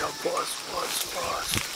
your boss, boss, boss.